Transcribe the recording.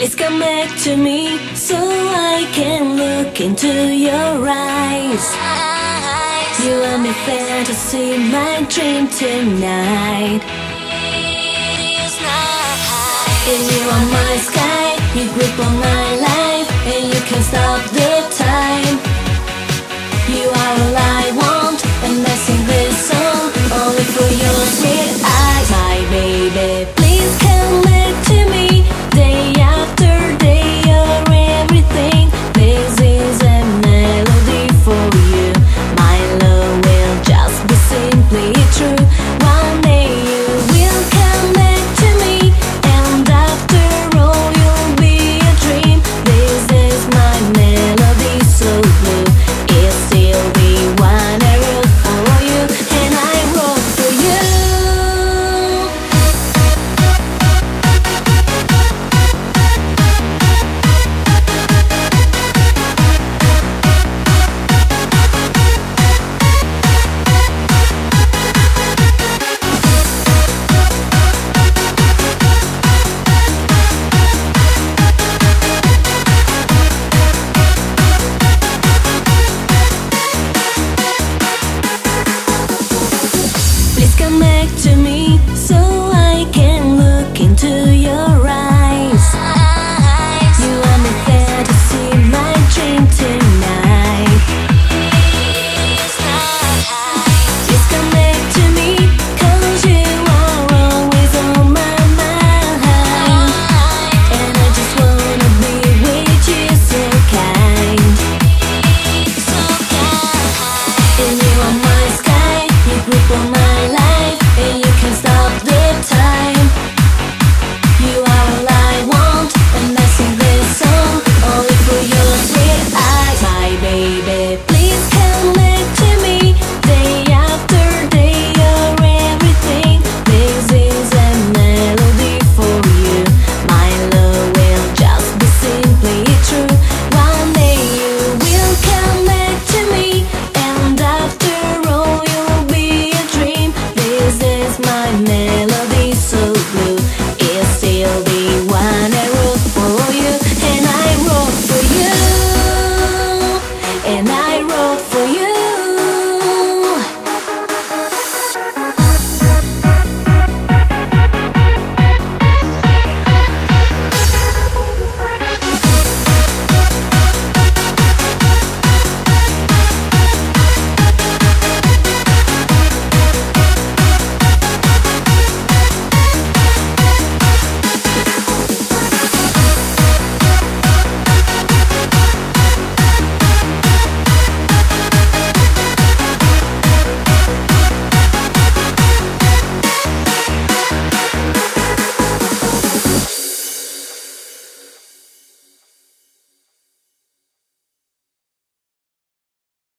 Please come back to me so I can look into your eyes. You are my fantasy, my dream tonight. And you are my sky, you grip on my grupo más.